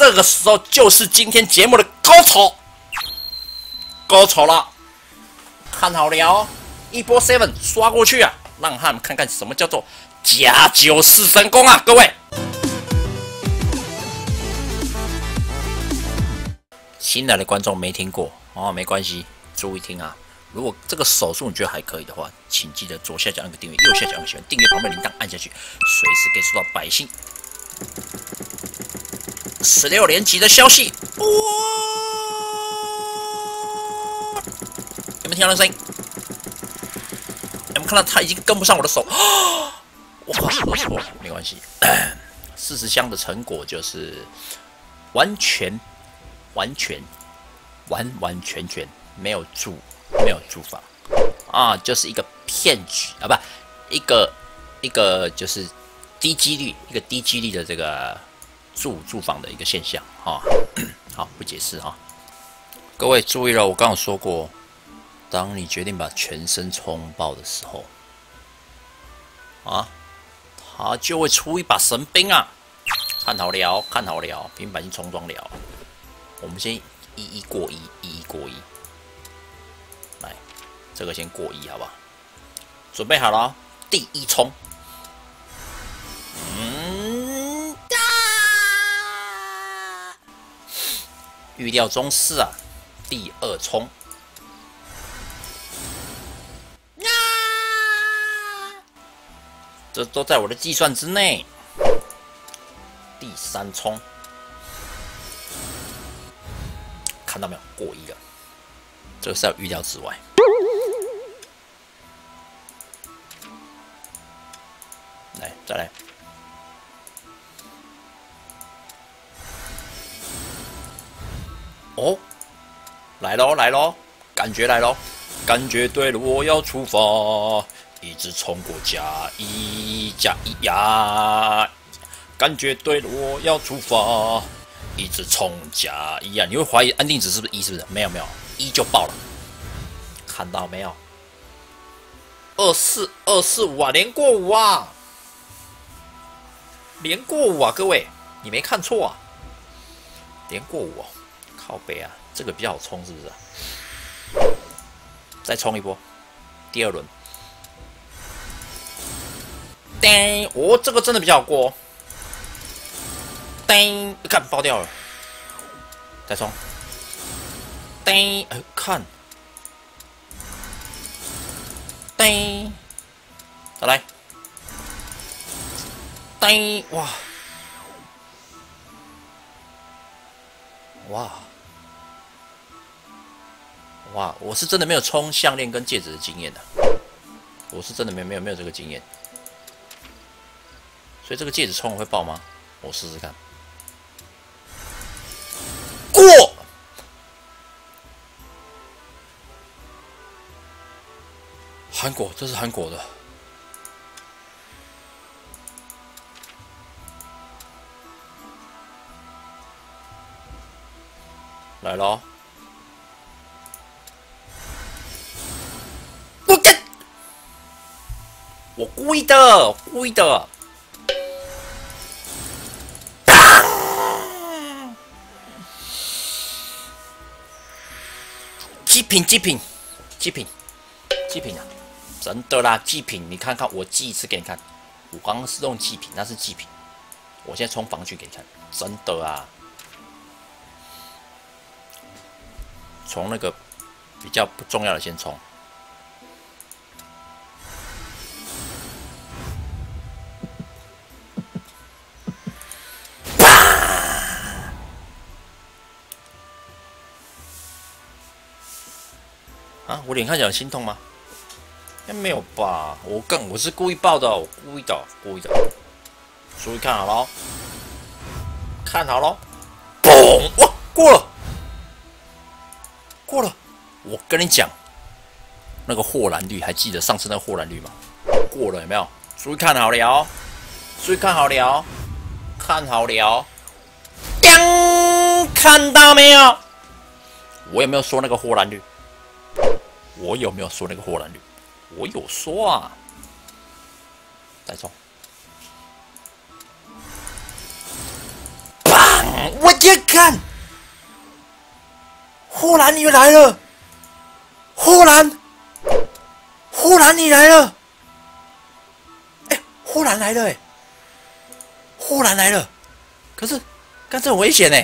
这个时候就是今天节目的高潮，高潮了，看好了哦，一波 seven 刷过去啊，让他们看看什么叫做假九四神功啊，各位。新来的观众没听过哦，没关系，注意听啊。如果这个手速你觉得还可以的话，请记得左下角按个订阅，右下角按个喜欢，订阅旁边铃铛按下去，随时可以收到百姓十六连击的消息。有没有听到那声音？有没有看到他已经跟不上我的手？哇，说错了，没关系。四十箱的成果就是完全、完全、完完全全没有注。没有住房啊，就是一个骗局啊，不，一个一个就是低几率，一个低几率的这个住住房的一个现象啊。好，不解释哈。各位注意了，我刚刚说过，当你决定把全身冲爆的时候，啊，他就会出一把神兵啊！看好了，看好了，平板先重装了。我们先一一过一，一一过一。来这个先过一，好不好？准备好了，第一冲。预料中是啊，第二冲。这都在我的计算之内。第三冲，看到没有？过一了。这个是要预料之外。来，再来。哦，来喽，来喽，感觉来喽，感觉对了，我要出发，一直冲过加一加一呀，感觉对了，我要出发，一直冲加一呀。你会怀疑安定值是不是一？是不是？没有没有，一就爆了，看到没有？二四二四五啊，连过五啊！连过五啊，各位，你没看错啊，连过五哦，靠背啊，这个比较好冲，是不是？再冲一波，第二轮，叮，哦，这个真的比较好过，叮，看爆掉了，再冲，叮，看，叮，再来。叮！哇。哇。哇！我是真的没有充项链跟戒指的经验的，我是真的没没有没有这个经验，所以这个戒指充会爆吗？我试试看。过！韩国，这是韩国的。来喽！我故意的，故意的！极品，极品，极品，极品啊！真的啦，极品！你看看，我记一次给你看。我刚刚是用极品，那是极品。我现在冲防具给你看，真的啊！从那个比较不重要的先冲。我脸看起来心痛吗？应没有吧？我更我是故意爆的，我故意的，故意的。注意看好了，看好了，嘣！哇，过了。过了，我跟你讲，那个霍兰绿还记得上次那霍兰绿吗？过了有没有？注意看好了哦，注意看好了哦，看好了哦，看到没有？我有没有说那个霍兰绿？我有没有说那个霍兰绿？我有说啊，再冲，砰！我天看，霍兰你来了，霍兰，霍兰你来了，哎，霍兰来了哎，霍兰来了，可是，刚这很危险呢，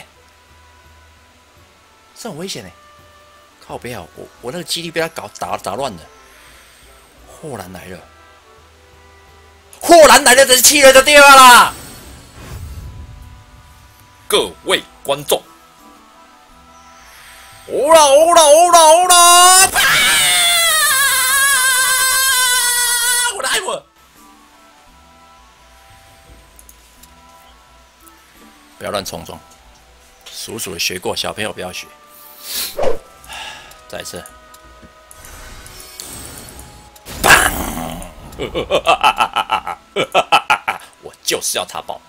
这很危险呢，靠不要，我我那个基地被他搞打打乱了，霍兰来了，霍兰来了，这气了就掉了。各位观众，欧啦欧啦欧啦欧啦！我的爱我，不要乱冲撞，叔叔学过，小朋友不要学。再一次，棒！我就是要他爆。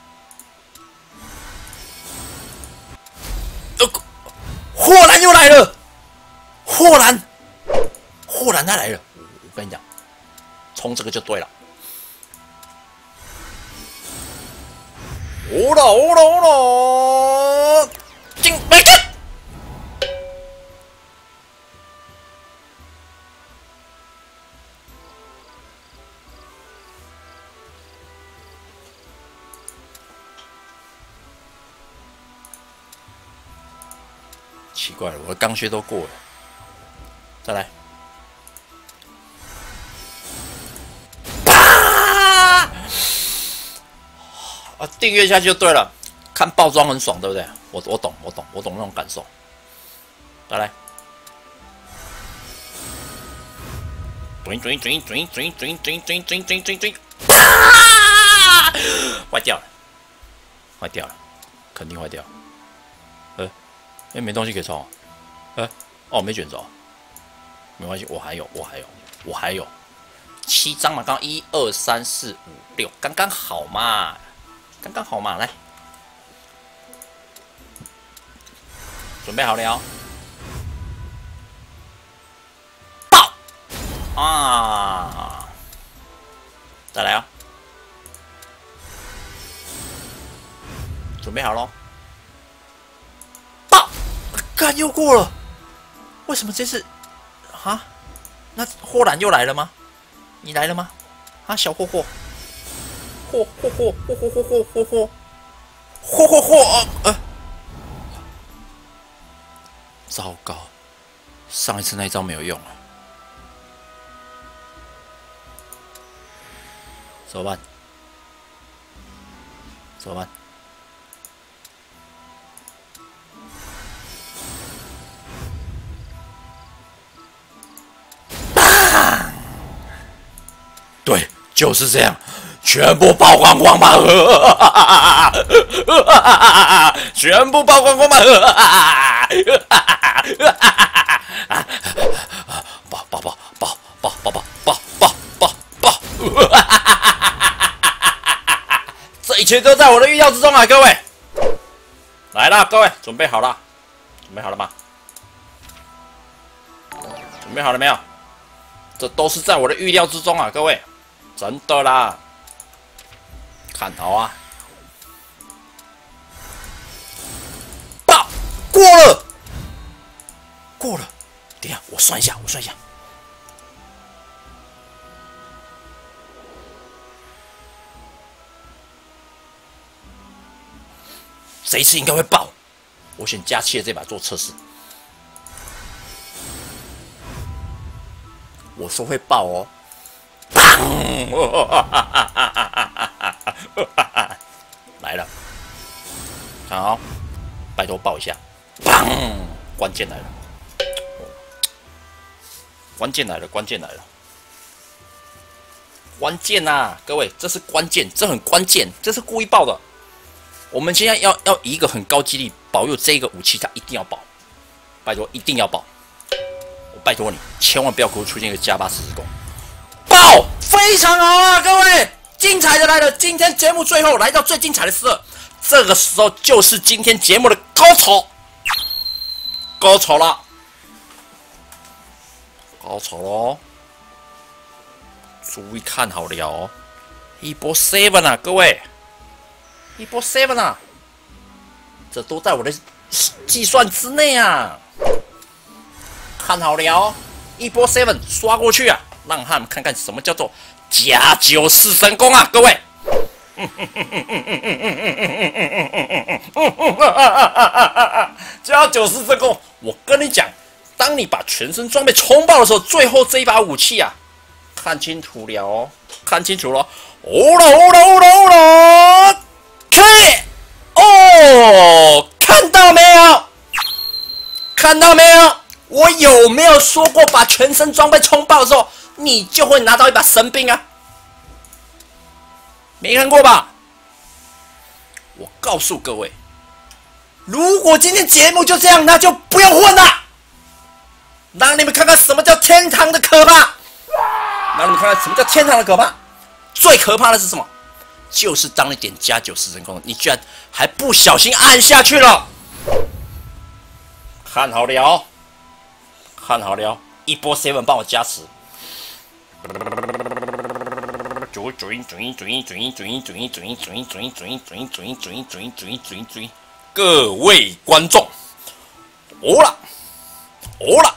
霍兰又来了，霍兰，霍兰他来了，我跟你讲，冲这个就对了。哦了哦了哦了，进没进？奇怪了，我的钢靴都过了，再来，啊，订阅下去就对了，看包装很爽，对不对？我我懂，我懂，我懂那种感受。再来，追追追追追追追追追追追追，啪！坏掉了，坏掉了，肯定坏掉。哎，没东西可以抽，哎，哦，没卷轴，没关系，我还有，我还有，我还有七张嘛，刚一二三四五六，刚刚好嘛，刚刚好嘛，来，准备好了，爆啊，再来啊，准备好喽。干又过了，为什么这次啊？那霍兰又来了吗？你来了吗？啊，小霍霍，霍霍霍霍霍霍霍霍霍霍霍霍啊！呃，糟糕，上一次那一招没有用啊，怎么办？怎么办？就是这样，全部曝光光吧！全部曝光光吧！爆爆爆爆爆爆爆爆爆爆爆！这一切都在我的预料之中啊！各位，来了，各位准备好了，准备好了吗？准备好了没有？这都是在我的预料之中啊！各位。真的啦，看好啊！爆过了，过了。等下我算一下，我算一下，这一次应该会爆。我选加七的这把做测试。我说会爆哦。砰 来了，看好，拜托抱一下，砰！关键来了，关键来了，关键来了，关键呐！各位，这是关键，这很关键，这是故意爆的。我们现在要要以一个很高几率保佑这个武器，它一定要爆，拜托一定要爆！我拜托你，千万不要给我出现一个加八十字弓。爆！非常好啊，各位，精彩的来了！今天节目最后来到最精彩的时候，这个时候就是今天节目的高潮，高潮了，高潮喽！注意看好了哦，一波 seven 啊，各位，一波 seven 啊，这都在我的计算之内啊！看好了哦，一波 seven 刷过去啊，让他们看看什么叫做假九式神功啊！各位，加九式神功，我跟你讲，当你把全身装备冲爆的时候，最后这一把武器啊，看清楚了哦，看清楚了，哦了哦了哦了哦了，开！哦，看到没有？看到没有？我有没有说过，把全身装备冲爆的时候，你就会拿到一把神兵啊？没看过吧？我告诉各位，如果今天节目就这样，那就不用混了，让你们看看什么叫天堂的可怕，让你们看看什么叫天堂的可怕。最可怕的是什么？就是当你点加九十成功，你居然还不小心按下去了。看好了，看好了，一波 seven 帮我加持。嘴嘴嘴嘴嘴嘴嘴嘴嘴嘴嘴嘴嘴嘴嘴嘴嘴嘴！各位观众，哦了，哦了，